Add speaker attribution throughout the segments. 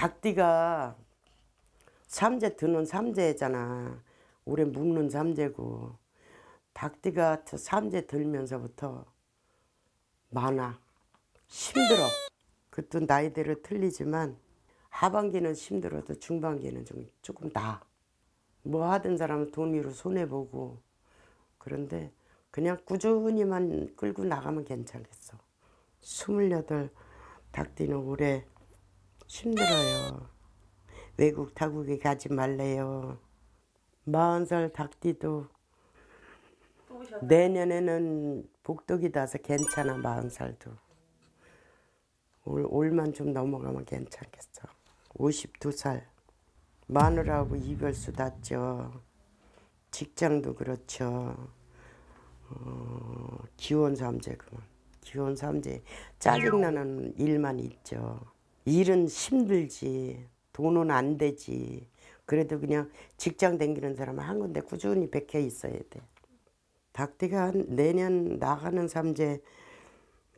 Speaker 1: 닭띠가 삼재 드는 삼재잖아. 올해 묵는 삼재고 닭띠가 저 삼재 들면서부터 많아. 힘들어. 그것도 나이대로 틀리지만 하반기는 힘들어도 중반기는 좀 조금 나아. 뭐 하던 사람은 돈 위로 손해보고 그런데 그냥 꾸준히만 끌고 나가면 괜찮겠어. 스물여덟 닭띠는 올해 힘들어요. 외국 타국에 가지 말래요. 마흔 살 닭띠도 내년에는 복덕이 나서 괜찮아 마흔 살도. 올, 올만 좀 넘어가면 괜찮겠어. 52살. 마누라하고 이별수 났죠. 직장도 그렇죠. 어, 기혼 삼재 그만. 기혼 삼재 짜증나는 일만 있죠. 일은 힘들지. 돈은 안 되지. 그래도 그냥 직장 다니는 사람은 한 군데 꾸준히 백해 있어야 돼. 닭띠가 한 내년 나가는 삼재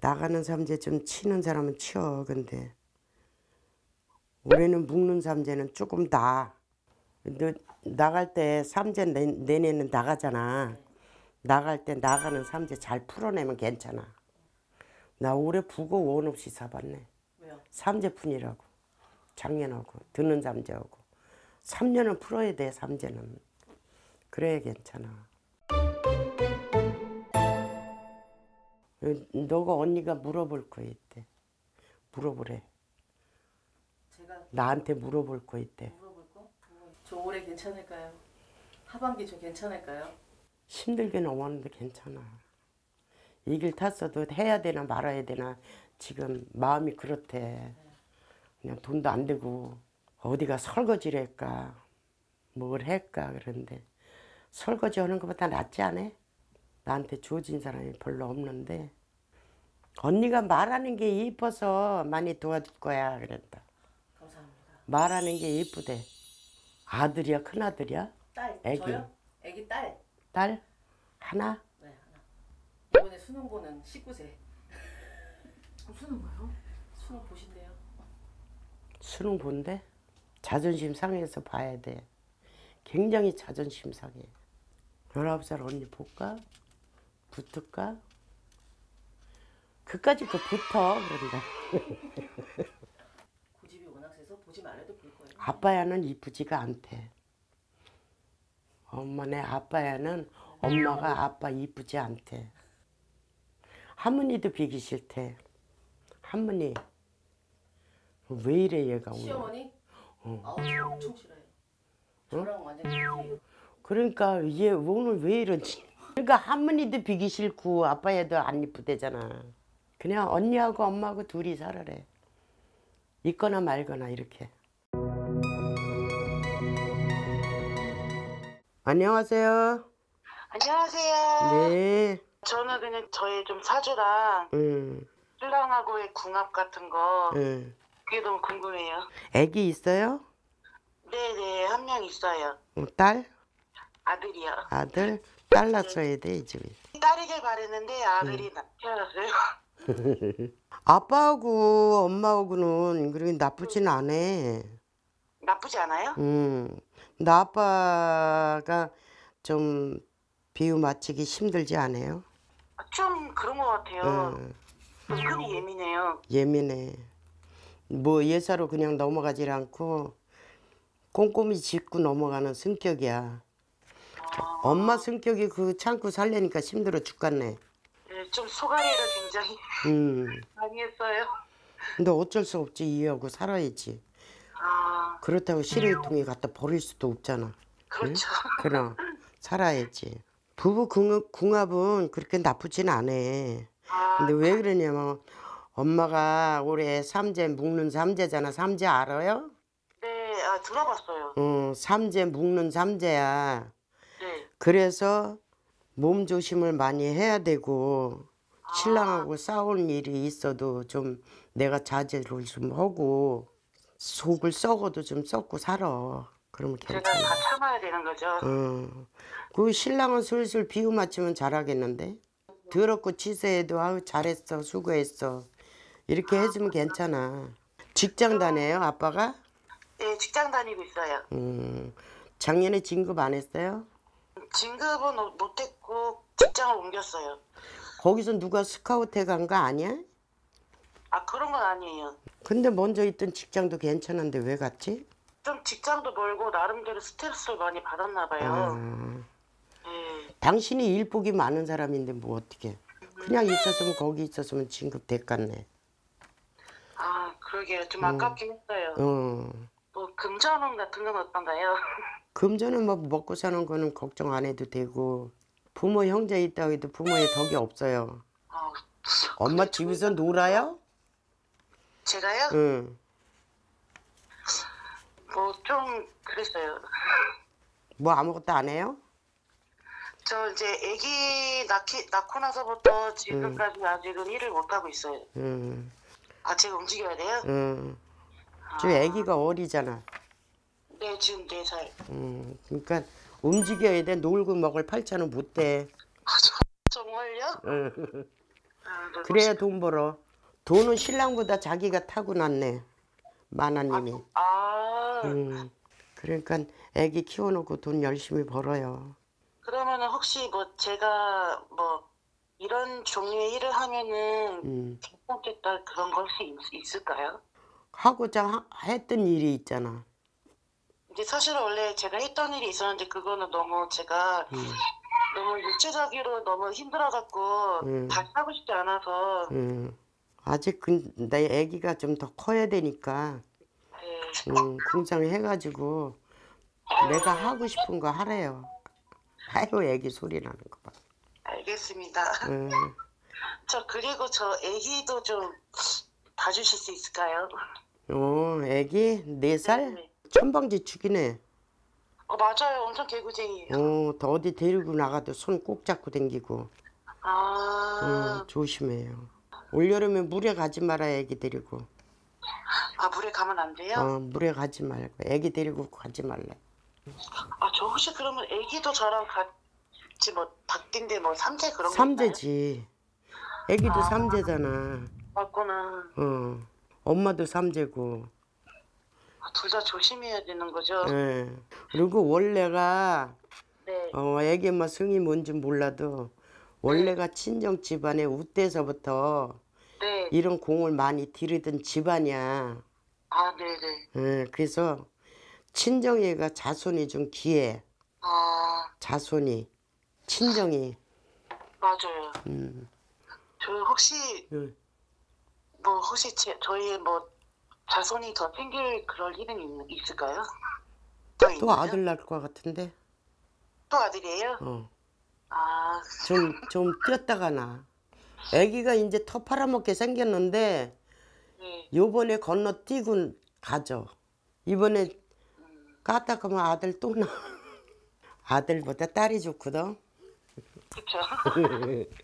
Speaker 1: 나가는 삼재 좀 치는 사람은 치어. 근데 올해는 묵는 삼재는 조금 나. 너 나갈 때 삼재 내, 내년은 나가잖아. 나갈 때 나가는 삼재 잘 풀어내면 괜찮아. 나 올해 부고 원 없이 사봤네.
Speaker 2: 왜요?
Speaker 1: 삼재푼이라고. 작년하고 드는 삼재하고. 3년은 풀어야 돼 삼재는. 그래야 괜찮아. 너가 언니가 물어볼 거 있대. 물어보래. 나한테 물어볼 거 있대.
Speaker 2: 물어볼 거? 어, 저 올해 괜찮을까요? 하반기 저 괜찮을까요?
Speaker 1: 힘들게 넘었는데 괜찮아. 이 길 탔어도 해야 되나 말아야 되나 지금 마음이 그렇대. 그냥 돈도 안 되고 어디가 설거지를 할까 뭘 할까 그런데 설거지 하는 것보다 낫지 않아? 나한테 주어진 사람이 별로 없는데 언니가 말하는 게 이뻐서 많이 도와줄 거야 그랬다.
Speaker 2: 감사합니다.
Speaker 1: 말하는 게 이쁘대. 아들이야 큰아들이야?
Speaker 2: 딸
Speaker 1: 애기.
Speaker 2: 저요? 애기 딸.
Speaker 1: 딸? 하나?
Speaker 2: 네 하나. 이번에 수능 보는 19세. 수능 뭐요? 수능 보신대요.
Speaker 1: 수능 본대? 자존심 상해서 봐야 돼. 굉장히 자존심 상해. 19살 언니 볼까? 붙을까? 그까지 그 붙어 그런다.
Speaker 2: 고집이 워낙 세서 보지 말아도 볼 거예요.
Speaker 1: 아빠야는 이쁘지가 않대. 엄마네 아빠야는 엄마가 아빠 이쁘지 않대. 할머니도 비기 싫대. 할머니 왜 이래 얘가 오늘?
Speaker 2: 시어머니?
Speaker 1: 어.
Speaker 2: 아우 저 엄청 싫어요. 저랑 완전 비슷해요.
Speaker 1: 그러니까 얘 오늘 왜 이러지? 그러니까 할머니도 비기 싫고 아빠야도 안 이쁘대잖아. 그냥 언니하고 엄마하고 둘이 살아래. 있거나 말거나 이렇게. 안녕하세요.
Speaker 3: 안녕하세요.
Speaker 1: 네.
Speaker 3: 저는 그냥 저희 좀 사주랑
Speaker 1: 음,
Speaker 3: 신랑하고의 궁합 같은 거
Speaker 1: 음.
Speaker 3: 그게 너무 궁금해요.
Speaker 1: 애기 있어요?
Speaker 3: 네네 한 명 있어요.
Speaker 1: 어, 딸?
Speaker 3: 아들이요.
Speaker 1: 아들? 딸 낳았어야 돼, 이 집이.
Speaker 3: 딸이길 바랬는데 아들이 나- 태어났어요.
Speaker 1: 아빠하고 엄마하고는 그렇게 나쁘진 않아.
Speaker 3: 나쁘지 않아요?
Speaker 1: 음, 나 아빠가 좀 비유 맞추기 힘들지 않아요?
Speaker 3: 아, 좀 그런 것 같아요.
Speaker 1: 음,
Speaker 3: 은근히 예민해요.
Speaker 1: 예민해. 뭐 예사로 그냥 넘어가질 않고 꼼꼼히 짚고 넘어가는 성격이야. 엄마 성격이 그 참고 살려니까 힘들어 죽겠네.
Speaker 3: 네, 좀 소가리를 굉장히
Speaker 1: 음,
Speaker 3: 많이 했어요.
Speaker 1: 근데 어쩔 수 없지 이해하고 살아야지.
Speaker 3: 아
Speaker 1: 그렇다고 시래기통에 갖다 버릴 수도 없잖아.
Speaker 3: 그렇죠.
Speaker 1: 그럼 살아야지. 부부 궁합, 궁합은 그렇게 나쁘진 않아.
Speaker 3: 아,
Speaker 1: 근데 왜 그러냐면 엄마가 올해 삼재 묵는 삼재잖아. 삼재 알아요?
Speaker 3: 네, 아, 들어봤어요.
Speaker 1: 어, 삼재 묵는 삼재야.
Speaker 3: 네.
Speaker 1: 그래서 몸 조심을 많이 해야 되고 신랑하고 싸울 일이 있어도 좀 내가 자제를 좀 하고 속을 썩어도 좀 썩고 살아. 그러면
Speaker 3: 제가
Speaker 1: 괜찮아.
Speaker 3: 다 참아야 되는 거죠.
Speaker 1: 어. 그 신랑은 슬슬 비유 맞추면 잘하겠는데? 더럽고 치세해도 아우 잘했어 수고했어 이렇게 해주면 괜찮아 직장 다녀요 아빠가?
Speaker 3: 네, 직장 다니고 있어요.
Speaker 1: 음, 작년에 진급 안 했어요?
Speaker 3: 진급은 어- 못했고 직장을 옮겼어요.
Speaker 1: 거기서 누가 스카우트 간거 아니야?
Speaker 3: 아 그런 건 아니에요.
Speaker 1: 근데 먼저 있던 직장도 괜찮은데 왜 갔지?
Speaker 3: 좀 직장도 멀고 나름대로 스트레스를 많이 받았나 봐요.
Speaker 1: 아,
Speaker 3: 네.
Speaker 1: 당신이 일복이 많은 사람인데 뭐 어떻게? 그냥 있었으면 거기 있었으면 진급 됐겠네.
Speaker 3: 아 그러게요. 좀 아깝긴 했어요.
Speaker 1: 어.
Speaker 3: 뭐 금전운 같은 건 어떤가요?
Speaker 1: 금전은 뭐 먹고 사는 거는 걱정 안 해도 되고 부모 형제 있다고 해도 부모의 덕이 없어요.
Speaker 3: 아,
Speaker 1: 엄마 집에서 놀아요?
Speaker 3: 제가요?
Speaker 1: 응.
Speaker 3: 뭐 좀 그랬어요.
Speaker 1: 뭐 아무것도 안 해요?
Speaker 3: 저 이제 아기 낳기, 낳고 나서부터 지금까지 아직은 일을 못 하고 있어요.
Speaker 1: 응.
Speaker 3: 아 제가 움직여야 돼요?
Speaker 1: 응. 저 애기가 어리잖아.
Speaker 3: 네 지금 4살.
Speaker 1: 응. 그러니까 움직여야 돼. 놀고 먹을 팔자는 못 돼.
Speaker 3: 정말요?
Speaker 1: 응.
Speaker 3: 아, 네,
Speaker 1: 그래야 돈 벌어. 돈은 신랑보다 자기가 타고났네. 마나님이.
Speaker 3: 아
Speaker 1: 응. 그러니까 애기 키워놓고 돈 열심히 벌어요.
Speaker 3: 그러면은 혹시 뭐 제가 뭐 이런 종류의 일을 하면은
Speaker 1: 응.
Speaker 3: 괜찮겠다 그런 거 혹시 있, 있을까요?
Speaker 1: 하고자 하- 했던 일이 있잖아.
Speaker 3: 이제 사실 원래 제가 했던 일이 있었는데 그거는 너무 제가
Speaker 1: 응.
Speaker 3: 너무 육체적으로 너무 힘들어갖고
Speaker 1: 음.
Speaker 3: 다시 하고 싶지 않아서
Speaker 1: 응. 아직 근- 내 아기가 좀 더 커야 되니까
Speaker 3: 네.
Speaker 1: 응, 공장 해가지고 내가 하고 싶은 거 하래요. 아유 애기 소리 나는 거 봐.
Speaker 3: 알겠습니다.
Speaker 1: 응.
Speaker 3: 저 그리고 저 애기도 좀 봐주실 수 있을까요?
Speaker 1: 어 애기 네 살?
Speaker 3: 네.
Speaker 1: 천방지 축이네.
Speaker 3: 어 맞아요, 엄청 개구쟁이에요.
Speaker 1: 어, 더 어디 데리고 나가도 손 꼭 잡고 댕기고.
Speaker 3: 아,
Speaker 1: 응, 조심해요. 올여름에 물에 가지 마라 애기 데리고.
Speaker 3: 아 물에 가면 안 돼요?
Speaker 1: 어, 물에 가지 말고 애기 데리고 가지 말래.
Speaker 3: 아 저 혹시 그러면 애기도 저랑 같이 뭐 닭인데 뭐 삼재 그런 거
Speaker 1: 삼재지. 애기도 삼재잖아.
Speaker 3: 있나요? 맞구나.
Speaker 1: 어. 엄마도 삼재고.
Speaker 3: 둘다 조심해야 되는 거죠?
Speaker 1: 예. 그리고 원래가
Speaker 3: 네.
Speaker 1: 어, 애기 엄마 성이 뭔지 몰라도 원래가 친정 집안에 우때서부터
Speaker 3: 네.
Speaker 1: 이런 공을 많이 들이던 집안이야.
Speaker 3: 아 네네.
Speaker 1: 예, 그래서 친정이가 자손이 좀 귀해.
Speaker 3: 아
Speaker 1: 자손이 친정이.
Speaker 3: 맞아요.
Speaker 1: 음.
Speaker 3: 저 혹시
Speaker 1: 예.
Speaker 3: 뭐 혹시 제, 저희 뭐 자손이 더 생길 그럴 일은 있, 있을까요?
Speaker 1: 더또
Speaker 3: 있나요?
Speaker 1: 아들 낳을 것 같은데.
Speaker 3: 또 아들이에요?
Speaker 1: 어.
Speaker 3: 아
Speaker 1: 좀 좀 뛰었다가 나. 아기가 이제 터 팔아먹게 생겼는데
Speaker 3: 네.
Speaker 1: 요번에 건너뛰고 가죠. 이번에 까딱하면 아들 또 나. 아들보다 딸이 좋거든.
Speaker 3: 그쵸.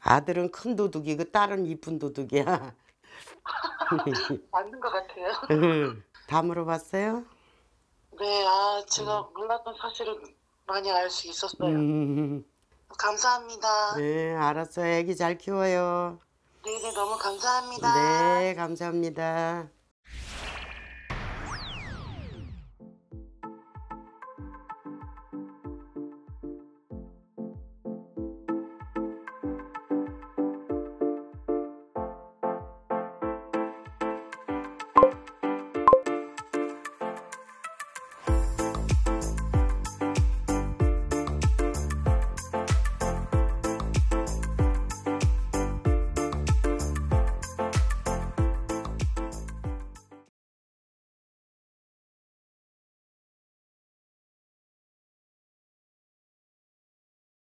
Speaker 1: 아들은 큰 도둑이고 딸은 이쁜 도둑이야.
Speaker 3: 맞는 것 같아요.
Speaker 1: 다 물어봤어요?
Speaker 3: 네, 아 제가 몰랐던 사실은 많이 알 수 있었어요.
Speaker 1: 음,
Speaker 3: 감사합니다.
Speaker 1: 네, 알았어요. 애기 잘 키워요.
Speaker 3: 네, 네, 너무 감사합니다.
Speaker 1: 네, 감사합니다.